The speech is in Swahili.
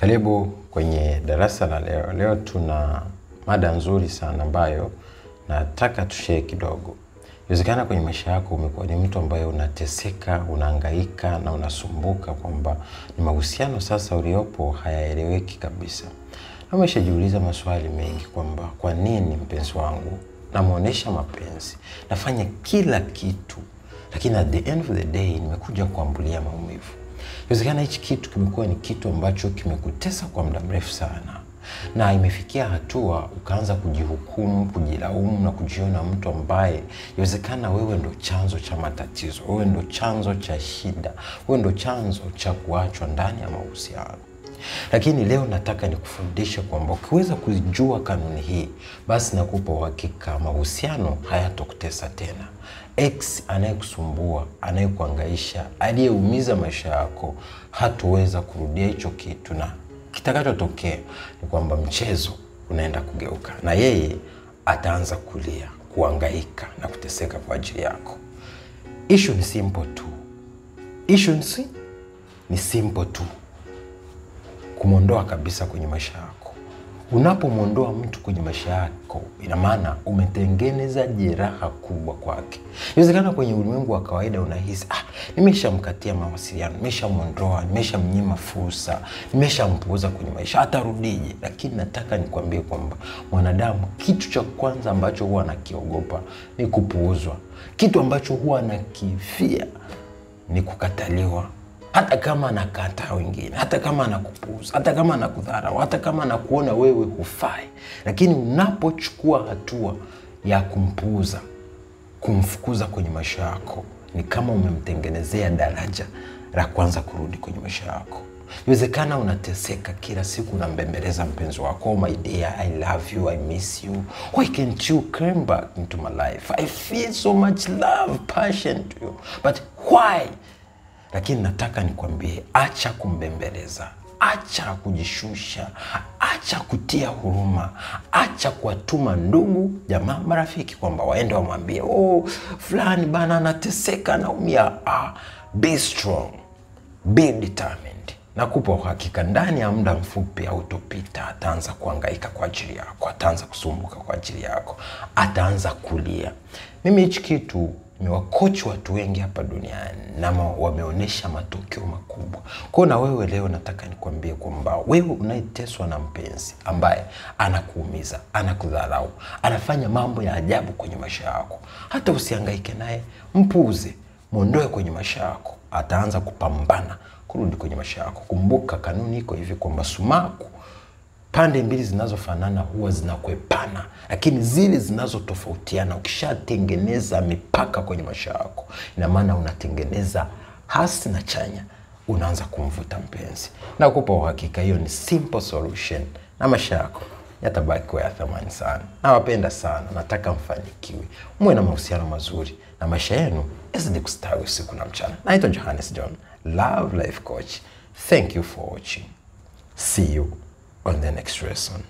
Karibu kwenye darasa la leo. Leo tuna mada nzuri sana ambayo nataka tushare kidogo. Inawezekana kwenye maisha yako umekuwa ni mtu ambaye unateseka, unahangaika na unasumbuka kwamba ni mahusiano sasa uliopo hayaeleweki kabisa. Na umeshajiuliza maswali mengi kwamba kwa nini mpenzi wangu namwonyesha mapenzi, nafanya kila kitu, lakini at the end of the day nimekuja kuambulia maumivu. Inawezekana hichi kitu kimekuwa ni kitu ambacho kimekutesa kwa muda mrefu sana, na imefikia hatua ukaanza kujihukumu, kujilaumu na kujiona mtu ambaye inawezekana wewe ndo chanzo cha matatizo, wewe ndo chanzo cha shida, wewe ndo chanzo cha kuachwa ndani ya mahusiano. Lakini leo nataka nikufundishe kwamba ukiweza kujua kanuni hii, basi nakupa uhakika mahusiano hayatokutesa tena. Ex anayekusumbua, anayekuangaisha, aliyeumiza maisha yako hatuweza kurudia hicho kitu, na kitakachotokea ni kwamba mchezo unaenda kugeuka na yeye ataanza kulia, kuangaika na kuteseka kwa ajili yako. Ishu ni simple tu, ishu ni simple tu kumwondoa kabisa kwenye maisha yako. Unapomwondoa mtu kwenye maisha yako, ina maana umetengeneza jeraha kubwa kwake. Inawezekana kwenye ulimwengu wa kawaida unahisi ah, nimeshamkatia mawasiliano, nimeshamwondoa, nimeshamnyima fursa, nimeshampuuza kwenye maisha, atarudije? Lakini nataka nikwambie kwamba mwanadamu, kitu cha kwanza ambacho huwa anakiogopa ni kupuuzwa. Kitu ambacho huwa anakifia ni kukataliwa hata kama anakataa wengine, hata kama anakupuuza, hata kama anakudharau, hata kama anakuona wewe hufai, lakini unapochukua hatua ya kumpuuza, kumfukuza kwenye maisha yako, ni kama umemtengenezea daraja la kwanza kurudi kwenye maisha yako. Iwezekana unateseka kila siku, unambembeleza mpenzi wako, oh my dear, I love you, I miss you, why can't you come back into my life, I feel so much love, passion to you, but why lakini nataka nikwambie, acha kumbembeleza, acha kujishusha, acha kutia huruma, acha kuwatuma ndugu, jamaa, marafiki kwamba waende wamwambie, oh, fulani bana anateseka, anaumia. Ah, be strong, be determined. Nakupa uhakika, ndani ya muda mfupi autopita, ataanza kuangaika kwa ajili yako, ataanza kusumbuka kwa ajili yako, ataanza kulia. Mimi hichi kitu nimewakochi watu wengi hapa duniani na wameonyesha matokeo makubwa. Kwa na wewe leo nataka nikwambie kwamba wewe unayeteswa na mpenzi ambaye anakuumiza, anakudharau, anafanya mambo ya ajabu kwenye maisha yako, hata usihangaike naye, mpuuze, mwondoe kwenye maisha yako, ataanza kupambana kurudi kwenye maisha yako. Kumbuka kanuni iko hivi kwamba sumaku pande mbili zinazofanana huwa zinakwepana, lakini zile zinazotofautiana, ukishatengeneza mipaka kwenye maisha yako, ina maana unatengeneza hasi na chanya, unaanza kumvuta mpenzi. Nakupa uhakika, hiyo ni simple solution, na maisha yako yatabaki kuwa ya thamani sana. Nawapenda sana, nataka mfanikiwe, muwe na mahusiano mazuri na maisha yenu yazidi kustawi usiku na mchana. Naitwa Johannes John, Love Life Coach. Thank you for watching. See you on the next lesson.